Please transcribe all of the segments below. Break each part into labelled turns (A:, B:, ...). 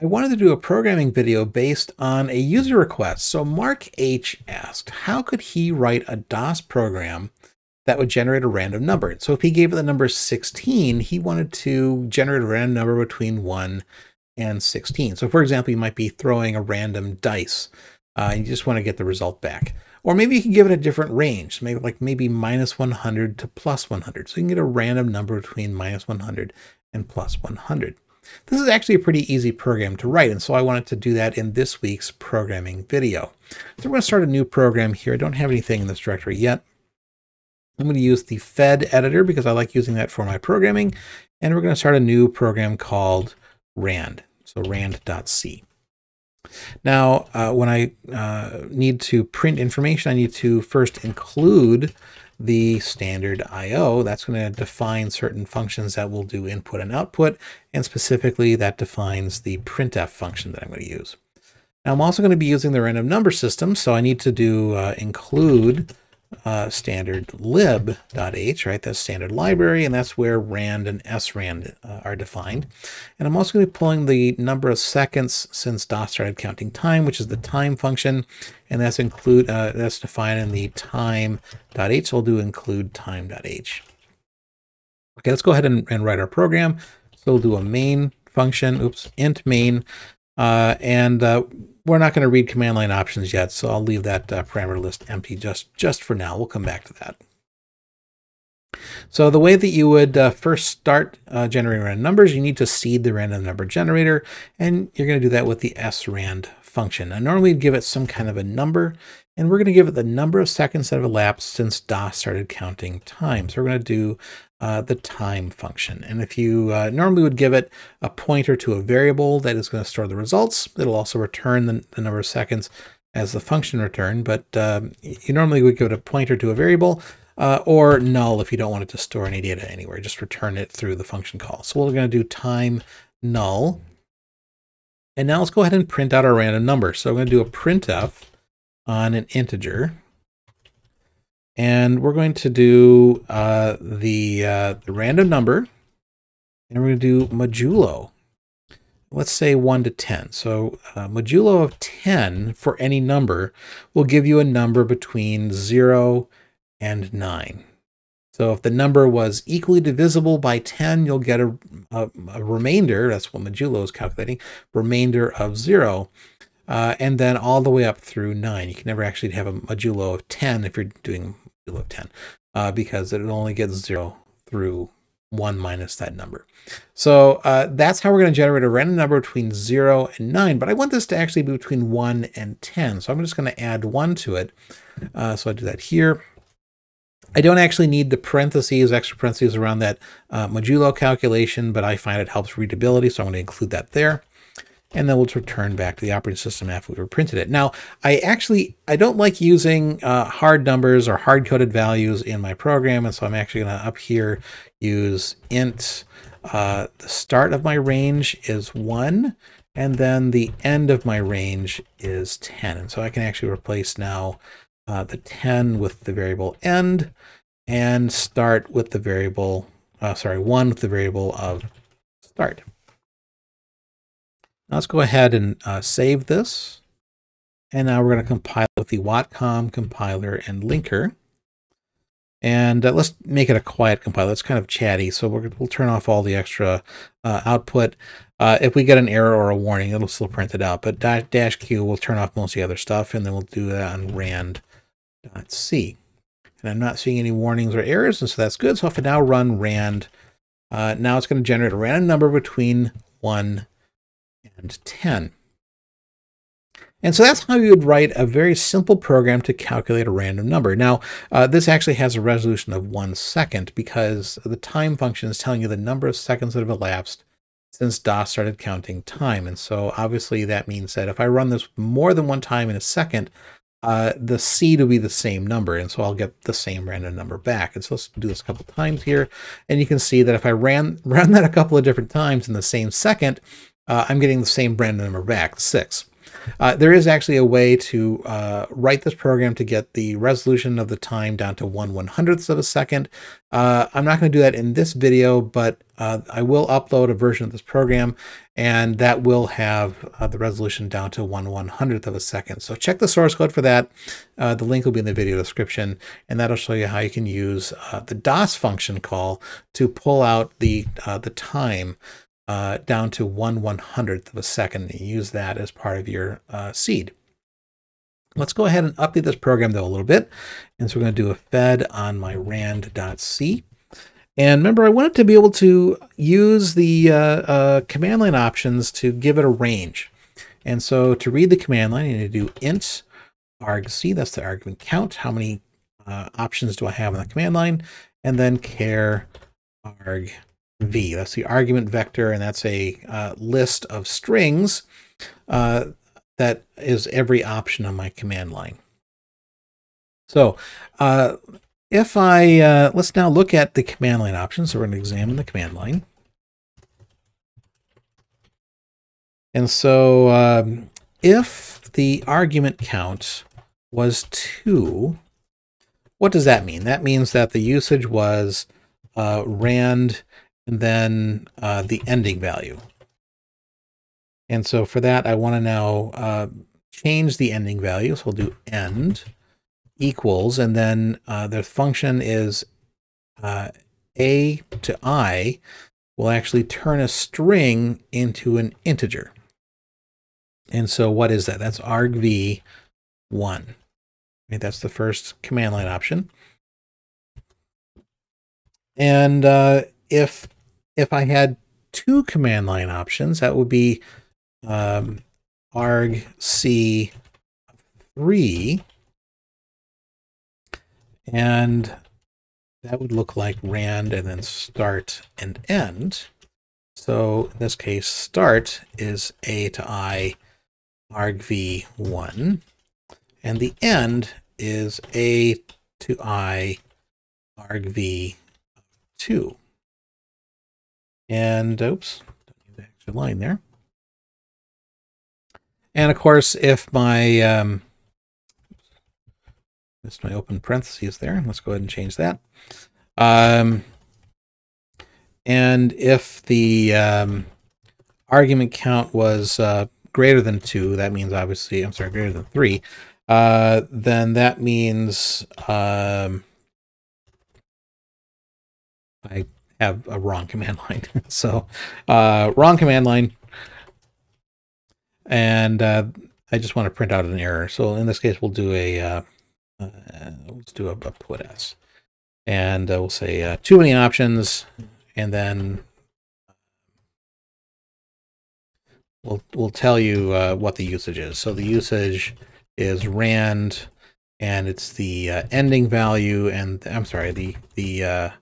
A: I wanted to do a programming video based on a user request. So Mark H asked, how could he write a DOS program that would generate a random number? So if he gave it the number 16, he wanted to generate a random number between 1 and 16. So for example, you might be throwing a random dice uh, and you just want to get the result back. Or maybe you can give it a different range, maybe like maybe minus 100 to plus 100. So you can get a random number between minus 100 and plus 100. This is actually a pretty easy program to write, and so I wanted to do that in this week's programming video. So we're going to start a new program here. I don't have anything in this directory yet. I'm going to use the Fed editor because I like using that for my programming, and we're going to start a new program called rand, so rand.c. Now, uh, when I uh, need to print information, I need to first include the standard IO. That's going to define certain functions that will do input and output, and specifically that defines the printf function that I'm going to use. Now I'm also going to be using the random number system, so I need to do uh, include uh, standard lib.h, right? That's standard library, and that's where rand and srand uh, are defined. And I'm also going to be pulling the number of seconds since DOS started counting time, which is the time function, and that's include uh, that's defined in the time.h. So we'll do include time.h. Okay, let's go ahead and, and write our program. So we'll do a main function, oops, int main, uh, and uh, we're not going to read command line options yet, so I'll leave that uh, parameter list empty just, just for now. We'll come back to that. So the way that you would uh, first start uh, generating random numbers, you need to seed the random number generator, and you're going to do that with the srand function. And normally you'd give it some kind of a number, and we're going to give it the number of seconds that have elapsed since DOS started counting time. So we're going to do uh, the time function. And if you uh, normally would give it a pointer to a variable that is going to store the results, it'll also return the, the number of seconds as the function return, but um, you normally would give it a pointer to a variable uh, or null if you don't want it to store any data anywhere, just return it through the function call. So we're going to do time null. And now let's go ahead and print out our random number. So I'm going to do a printf on an integer. And we're going to do uh, the, uh, the random number, and we're going to do modulo. Let's say 1 to 10. So uh, modulo of 10 for any number will give you a number between 0 and 9. So if the number was equally divisible by 10, you'll get a, a, a remainder, that's what modulo is calculating, remainder of 0 uh, and then all the way up through 9. You can never actually have a modulo of 10 if you're doing of 10, uh, because it only gets 0 through 1 minus that number. So uh, that's how we're going to generate a random number between 0 and 9, but I want this to actually be between 1 and 10, so I'm just going to add 1 to it. Uh, so I do that here. I don't actually need the parentheses, extra parentheses around that uh, modulo calculation, but I find it helps readability, so I'm going to include that there and then we'll return back to the operating system after we've printed it. Now, I actually, I don't like using uh, hard numbers or hard-coded values in my program, and so I'm actually going to up here use int. Uh, the start of my range is 1, and then the end of my range is 10. And so I can actually replace now uh, the 10 with the variable end, and start with the variable, uh, sorry, 1 with the variable of start. Now let's go ahead and uh, save this. And now we're going to compile with the Watcom compiler and linker. And uh, let's make it a quiet compiler. It's kind of chatty, so we will turn off all the extra uh, output. Uh, if we get an error or a warning, it'll still print it out. But dash, dash Q will turn off most of the other stuff, and then we'll do that on rand.c. And I'm not seeing any warnings or errors, and so that's good. So if I now run rand, uh, now it's going to generate a random number between 1 and 10. And so that's how you would write a very simple program to calculate a random number. Now, uh, this actually has a resolution of one second because the time function is telling you the number of seconds that have elapsed since DOS started counting time. And so obviously that means that if I run this more than one time in a second, uh, the seed will be the same number. And so I'll get the same random number back. And so let's do this a couple times here. And you can see that if I ran, ran that a couple of different times in the same second, uh, I'm getting the same random number back, 6. Uh, there is actually a way to uh, write this program to get the resolution of the time down to one one hundredths of a second. Uh, I'm not going to do that in this video, but uh, I will upload a version of this program and that will have uh, the resolution down to one one hundredth of a second. So check the source code for that. Uh, the link will be in the video description, and that'll show you how you can use the DOS function call to pull out the the time uh, down to one one hundredth of a second. And use that as part of your uh, seed. Let's go ahead and update this program though a little bit. And so we're going to do a fed on my rand.c. And remember, I wanted to be able to use the uh, uh, command line options to give it a range. And so to read the command line, you need to do int argc, that's the argument count. How many uh, options do I have on the command line? And then care arg v. That's the argument vector, and that's a uh, list of strings uh, that is every option on my command line. So uh, if I, uh, let's now look at the command line options. So we're going to examine the command line. And so um, if the argument count was 2, what does that mean? That means that the usage was uh, rand and then uh, the ending value. And so for that, I want to now uh, change the ending value. So we'll do end equals, and then uh, the function is uh, a to i will actually turn a string into an integer. And so what is that? That's argv1. Right, that's the first command line option. And uh, if if I had two command line options, that would be um, arg c3 and that would look like rand and then start and end. So in this case, start is a to i argv1 and the end is a to i argv2. And oops, don't need the extra line there. And of course, if my um, that's my open parentheses there. Let's go ahead and change that. Um, and if the um, argument count was uh, greater than two, that means obviously, I'm sorry, greater than three, uh, then that means um, I have a wrong command line. so uh, wrong command line. And uh, I just want to print out an error. So in this case, we'll do a, uh, uh let's do a, a, put s. And uh, we'll say uh, too many options. And then we'll, we'll tell you what the usage is. So the usage is rand and it's the ending value and I'm sorry, the, the,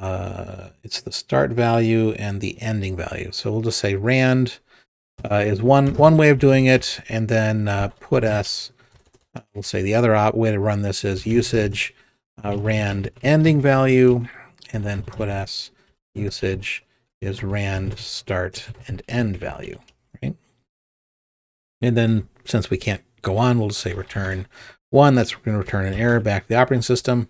A: uh, it's the start value and the ending value. So we'll just say rand uh, is one one way of doing it, and then uh, put s. Uh, we'll say the other way to run this is usage uh, rand ending value, and then put s usage is rand start and end value, right? And then since we can't go on, we'll just say return one. That's going to return an error back to the operating system.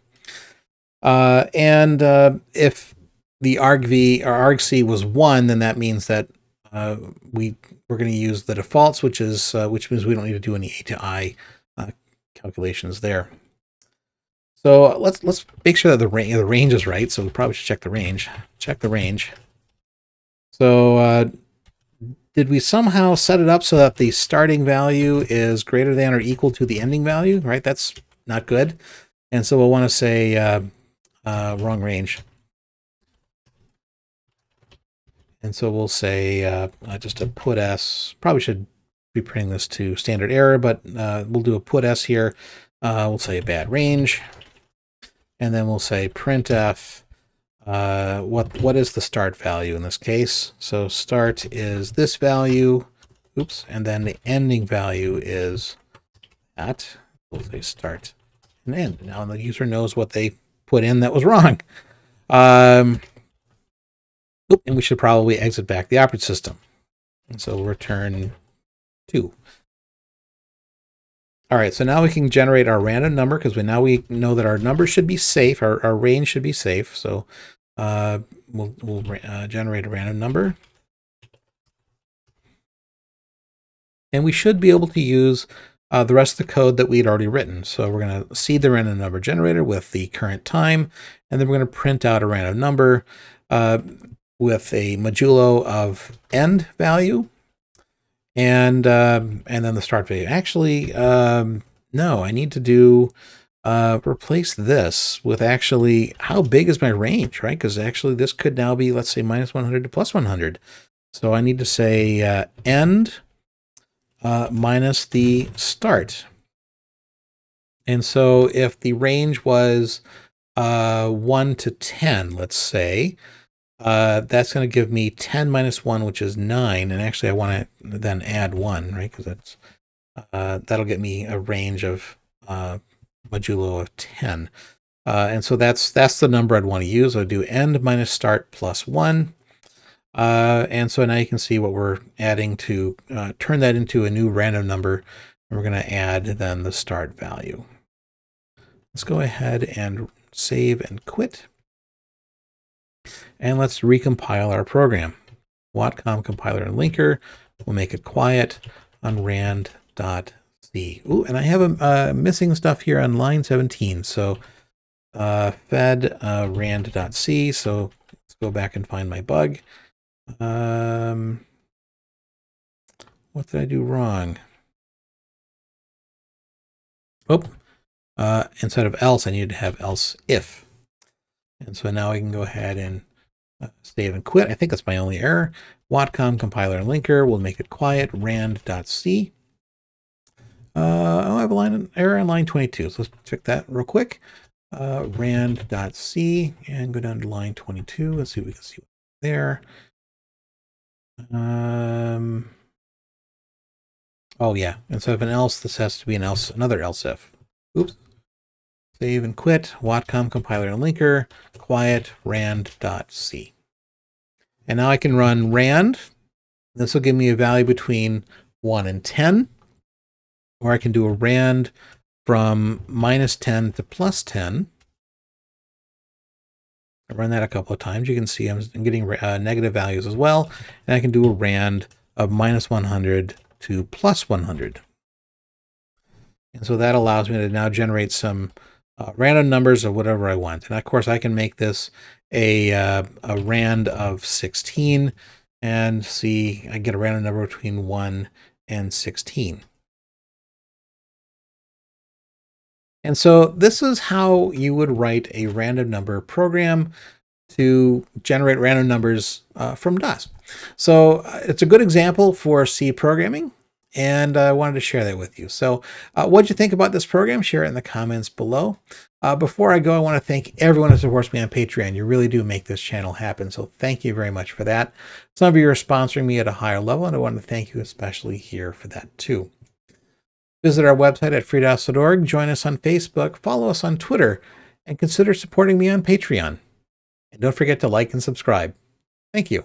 A: Uh, and uh, if the argv or argc was one, then that means that uh, we we're going to use the defaults, which is uh, which means we don't need to do any a to i uh, calculations there. So let's let's make sure that the range the range is right. So we probably should check the range. Check the range. So uh, did we somehow set it up so that the starting value is greater than or equal to the ending value? Right, that's not good. And so we'll want to say uh, uh, wrong range. And so we'll say uh, just a put s. Probably should be printing this to standard error, but uh, we'll do a put s here. Uh, we'll say bad range. And then we'll say printf. Uh, what what is the start value in this case? So start is this value. Oops. And then the ending value is that. We'll say start and end. Now the user knows what they put in that was wrong. Um, and we should probably exit back the operating system. And so we'll return two. All right, so now we can generate our random number because we now we know that our number should be safe, our, our range should be safe. So uh, we'll, we'll uh, generate a random number. And we should be able to use uh, the rest of the code that we'd already written. So we're going to seed the random number generator with the current time, and then we're going to print out a random number uh, with a modulo of end value and um, and then the start value. Actually, um, no, I need to do uh, replace this with actually how big is my range, right? Because actually this could now be, let's say, minus 100 to plus 100. So I need to say uh, end uh, minus the start. And so if the range was uh, 1 to 10, let's say, uh, that's going to give me 10 minus 1, which is 9. And actually, I want to then add 1, right? Because that's uh, that'll get me a range of uh, modulo of 10. Uh, and so that's that's the number I'd want to use. I'll do end minus start plus 1. Uh, and so now you can see what we're adding to uh, turn that into a new random number. And we're going to add then the start value. Let's go ahead and save and quit. And let's recompile our program. Watcom compiler and linker. We'll make it quiet on rand.c. Ooh, and I have a uh, missing stuff here on line 17. So uh, fed uh, rand.c. So let's go back and find my bug. Um, what did I do wrong? Oh, uh, instead of else, I need to have else if. And so now I can go ahead and uh, save and quit. I think that's my only error. Watcom compiler and linker will make it quiet, rand.c. Uh, oh, I have a line error on line 22. So let's check that real quick. Uh, rand.c and go down to line 22. Let's see if we can see there. Um, oh yeah, instead of an else, this has to be an else, another else if. Oops. Save and quit, Watcom compiler and linker, quiet rand.c. And now I can run rand. This will give me a value between 1 and 10. Or I can do a rand from minus 10 to plus 10. I run that a couple of times. You can see I'm getting uh, negative values as well. And I can do a rand of minus 100 to plus 100. And so that allows me to now generate some uh, random numbers of whatever I want. And of course, I can make this a, uh, a rand of 16 and see, I get a random number between 1 and 16. And so this is how you would write a random number program to generate random numbers uh, from DOS. So uh, it's a good example for C programming and I wanted to share that with you. So uh, what did you think about this program? Share it in the comments below. Uh, before I go, I want to thank everyone who supports me on Patreon. You really do make this channel happen, so thank you very much for that. Some of you are sponsoring me at a higher level, and I want to thank you especially here for that too. Visit our website at freedos.org, join us on Facebook, follow us on Twitter, and consider supporting me on Patreon. And don't forget to like and subscribe. Thank you.